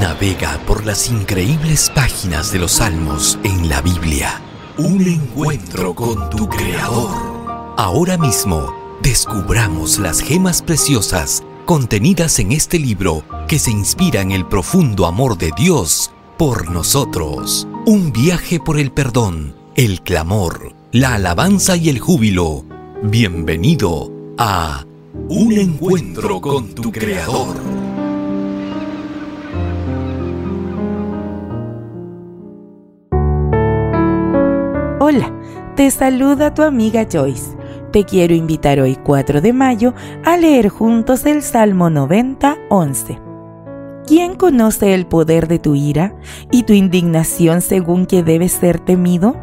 Navega por las increíbles páginas de los salmos en la Biblia. Un encuentro con tu Creador. Ahora mismo, descubramos las gemas preciosas contenidas en este libro que se inspira en el profundo amor de Dios por nosotros. Un viaje por el perdón, el clamor, la alabanza y el júbilo. Bienvenido a Un encuentro con tu Creador. Hola, te saluda tu amiga Joyce. Te quiero invitar hoy 4 de mayo a leer juntos el Salmo 90, 11. ¿Quién conoce el poder de tu ira y tu indignación según que debe ser temido?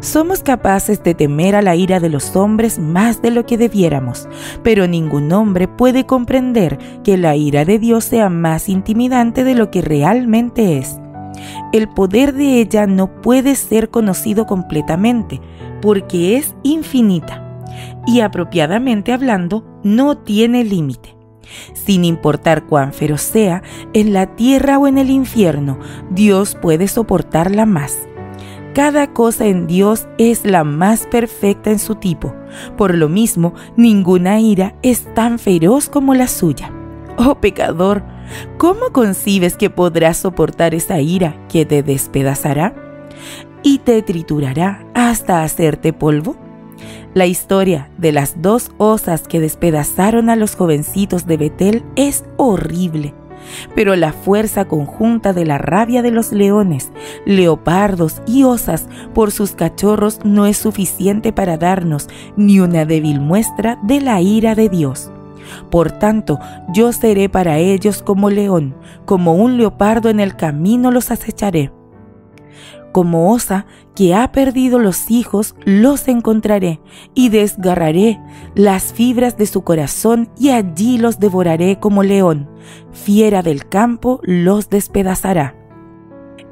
Somos capaces de temer a la ira de los hombres más de lo que debiéramos, pero ningún hombre puede comprender que la ira de Dios sea más intimidante de lo que realmente es el poder de ella no puede ser conocido completamente porque es infinita y apropiadamente hablando no tiene límite. Sin importar cuán feroz sea, en la tierra o en el infierno, Dios puede soportarla más. Cada cosa en Dios es la más perfecta en su tipo. Por lo mismo, ninguna ira es tan feroz como la suya. Oh pecador, ¿Cómo concibes que podrás soportar esa ira que te despedazará y te triturará hasta hacerte polvo? La historia de las dos osas que despedazaron a los jovencitos de Betel es horrible, pero la fuerza conjunta de la rabia de los leones, leopardos y osas por sus cachorros no es suficiente para darnos ni una débil muestra de la ira de Dios. Por tanto, yo seré para ellos como león, como un leopardo en el camino los acecharé. Como osa que ha perdido los hijos, los encontraré y desgarraré las fibras de su corazón y allí los devoraré como león. Fiera del campo los despedazará.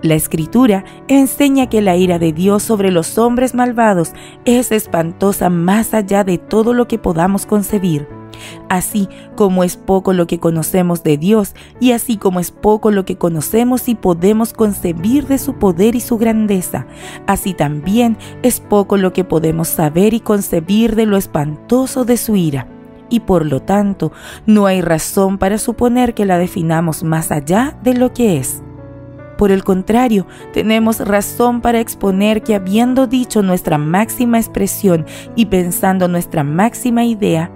La escritura enseña que la ira de Dios sobre los hombres malvados es espantosa más allá de todo lo que podamos concebir. Así como es poco lo que conocemos de Dios y así como es poco lo que conocemos y podemos concebir de su poder y su grandeza, así también es poco lo que podemos saber y concebir de lo espantoso de su ira. Y por lo tanto, no hay razón para suponer que la definamos más allá de lo que es. Por el contrario, tenemos razón para exponer que habiendo dicho nuestra máxima expresión y pensando nuestra máxima idea,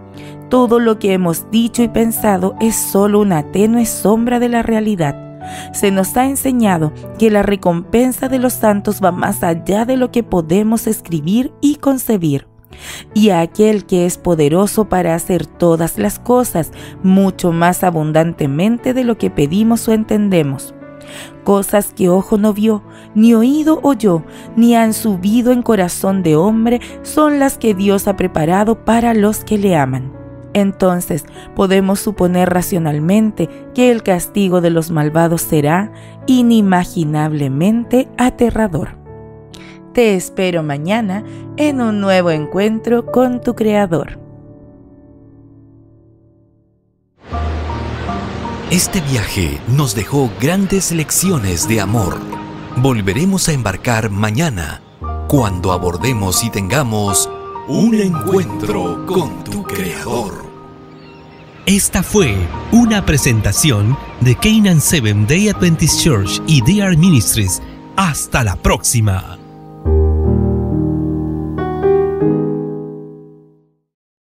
todo lo que hemos dicho y pensado es solo una tenue sombra de la realidad. Se nos ha enseñado que la recompensa de los santos va más allá de lo que podemos escribir y concebir. Y a aquel que es poderoso para hacer todas las cosas mucho más abundantemente de lo que pedimos o entendemos. Cosas que ojo no vio, ni oído oyó, ni han subido en corazón de hombre, son las que Dios ha preparado para los que le aman entonces podemos suponer racionalmente que el castigo de los malvados será inimaginablemente aterrador. Te espero mañana en un nuevo encuentro con tu Creador. Este viaje nos dejó grandes lecciones de amor. Volveremos a embarcar mañana, cuando abordemos y tengamos un encuentro con tu Creador. Esta fue una presentación de Canaan Seven Day Adventist Church y DR Ministries. Hasta la próxima.